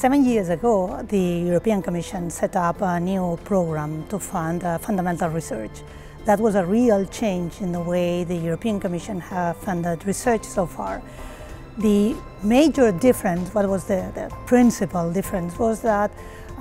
Seven years ago, the European Commission set up a new program to fund uh, fundamental research. That was a real change in the way the European Commission has funded research so far. The major difference, what was the, the principal difference, was that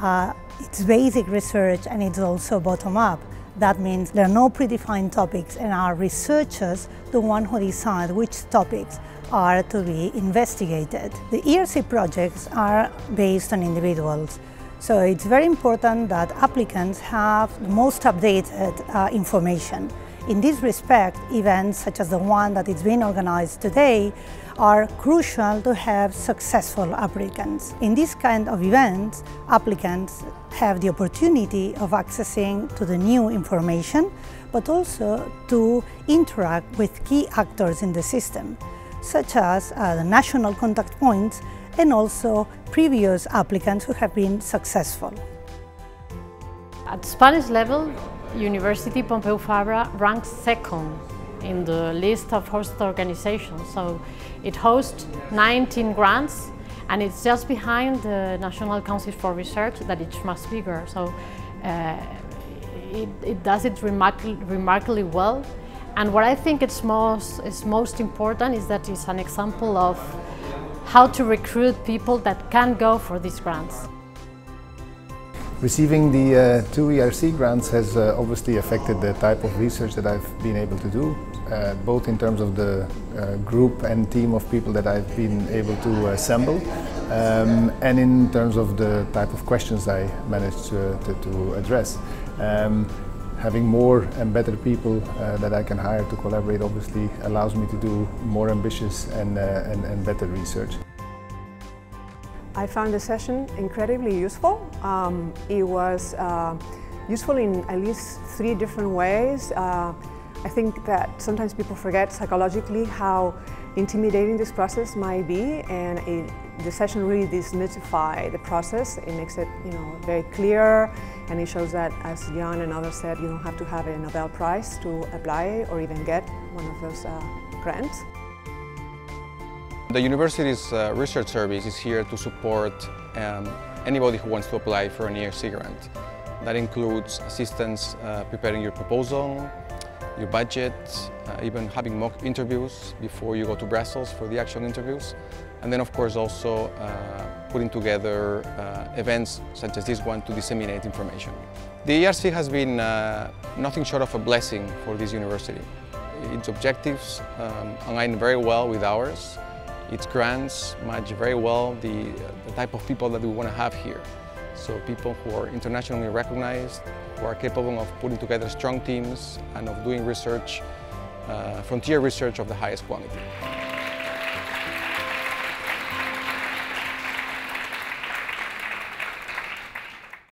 uh, it's basic research and it's also bottom-up. That means there are no predefined topics and our researchers the one who decide which topics are to be investigated. The ERC projects are based on individuals. So it's very important that applicants have the most updated uh, information. In this respect, events such as the one that is being organized today are crucial to have successful applicants. In this kind of events, applicants have the opportunity of accessing to the new information, but also to interact with key actors in the system, such as uh, the national contact points and also previous applicants who have been successful. At Spanish level, University Pompeu Fabra ranks second in the list of host organizations. So it hosts 19 grants and it's just behind the National Council for Research that it's much bigger. So uh, it, it, does it remarkably, remarkably well. And what I think it's most, is most important is that it's an example of how to recruit people that can go for these grants. Receiving the uh, two ERC grants has uh, obviously affected the type of research that I've been able to do, uh, both in terms of the uh, group and team of people that I've been able to assemble, um, and in terms of the type of questions I managed to, to, to address. Um, having more and better people uh, that I can hire to collaborate obviously allows me to do more ambitious and, uh, and, and, better research. I found the session incredibly useful. Um, it was uh, useful in at least three different ways. Uh, I think that sometimes people forget psychologically how intimidating this process might be and it, the session really demystifies the process. It makes it you know, very clear and it shows that, as Jan and others said, you don't have to have a Nobel Prize to apply or even get one of those uh, grants. The university's uh, research service is here to support um, anybody who wants to apply for an ERC grant. That includes assistance uh, preparing your proposal, your budget, uh, even having mock interviews before you go to Brussels for the actual interviews. And then of course also uh, putting together uh, events such as this one to disseminate information. The ERC has been uh, nothing short of a blessing for this university. Its objectives um, align very well with ours. Its grants match very well the, the type of people that we want to have here. So people who are internationally recognized, who are capable of putting together strong teams and of doing research, uh, frontier research of the highest quality.